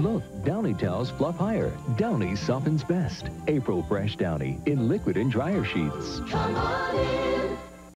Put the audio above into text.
Look, Downy towels fluff higher. Downy softens best. April Fresh Downy in liquid and dryer sheets.